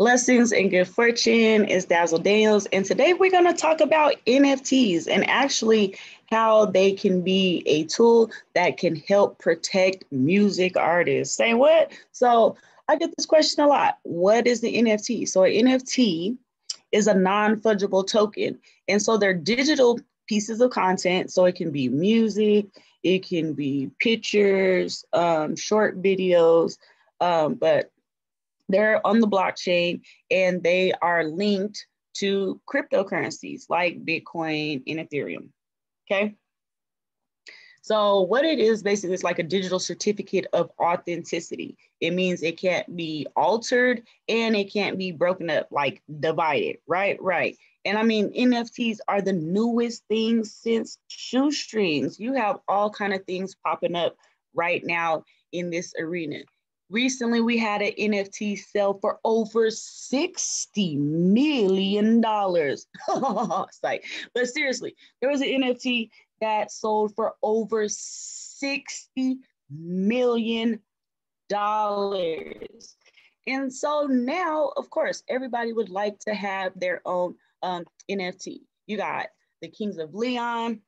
Blessings and good fortune is Dazzle Daniels. And today we're going to talk about NFTs and actually how they can be a tool that can help protect music artists. Say what? So I get this question a lot. What is the NFT? So an NFT is a non-fungible token. And so they're digital pieces of content. So it can be music, it can be pictures, um, short videos, um, but they're on the blockchain and they are linked to cryptocurrencies like Bitcoin and Ethereum. Okay. So what it is basically is like a digital certificate of authenticity. It means it can't be altered and it can't be broken up, like divided, right? Right. And I mean, NFTs are the newest things since shoestrings. You have all kind of things popping up right now in this arena. Recently, we had an NFT sell for over $60 million. it's like, but seriously, there was an NFT that sold for over $60 million. And so now, of course, everybody would like to have their own um, NFT. You got the Kings of Leon,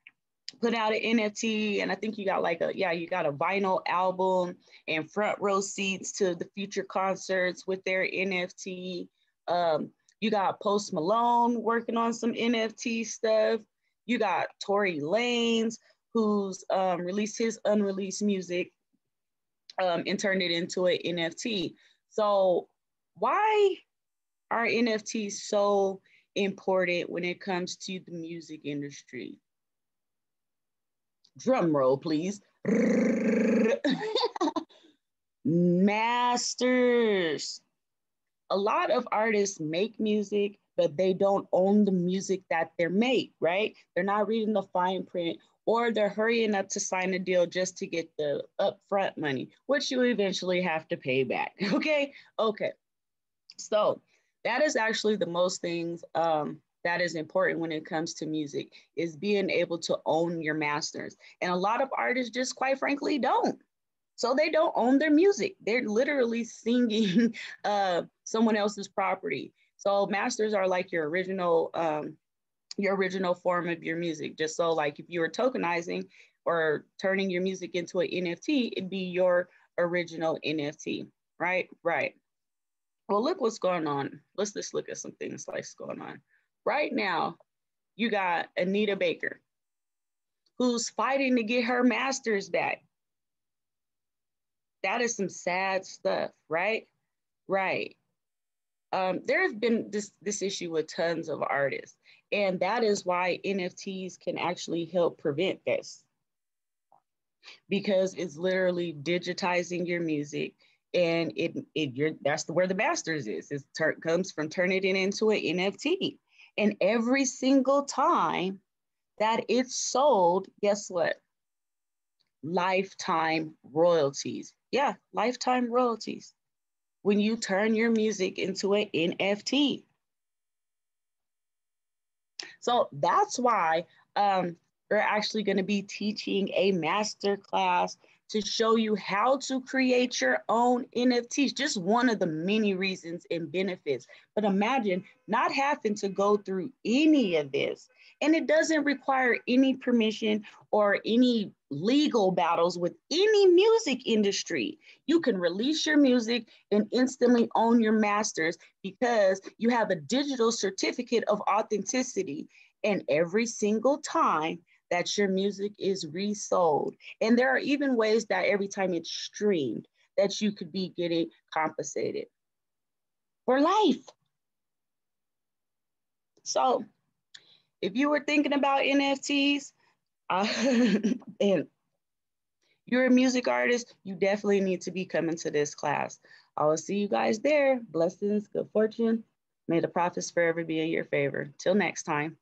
put out an NFT, and I think you got like a yeah, you got a vinyl album and front row seats to the future concerts with their NFT. Um, you got Post Malone working on some NFT stuff. You got Tory Lanez, who's um, released his unreleased music um, and turned it into an NFT. So why are NFTs so important when it comes to the music industry? Drum roll, please. Masters. A lot of artists make music, but they don't own the music that they're make, right? They're not reading the fine print or they're hurrying up to sign a deal just to get the upfront money, which you eventually have to pay back. Okay. Okay. So that is actually the most things um, that is important when it comes to music is being able to own your masters. And a lot of artists just quite frankly don't. So they don't own their music. They're literally singing uh, someone else's property. So masters are like your original, um, your original form of your music. Just so like if you were tokenizing or turning your music into an NFT, it'd be your original NFT, right? Right. Well, look what's going on. Let's just look at some things like going on. Right now, you got Anita Baker, who's fighting to get her master's back. That is some sad stuff, right? Right. Um, there has been this, this issue with tons of artists, and that is why NFTs can actually help prevent this because it's literally digitizing your music and it, it you're, that's where the masters is. It comes from turning it into an NFT. And every single time that it's sold, guess what? Lifetime royalties. Yeah, lifetime royalties. When you turn your music into an NFT. So that's why um, we're actually going to be teaching a master class to show you how to create your own NFTs. Just one of the many reasons and benefits. But imagine not having to go through any of this. And it doesn't require any permission or any legal battles with any music industry. You can release your music and instantly own your masters because you have a digital certificate of authenticity. And every single time that your music is resold. And there are even ways that every time it's streamed, that you could be getting compensated for life. So if you were thinking about NFTs uh, and you're a music artist, you definitely need to be coming to this class. I will see you guys there. Blessings, good fortune. May the profits forever be in your favor. Till next time.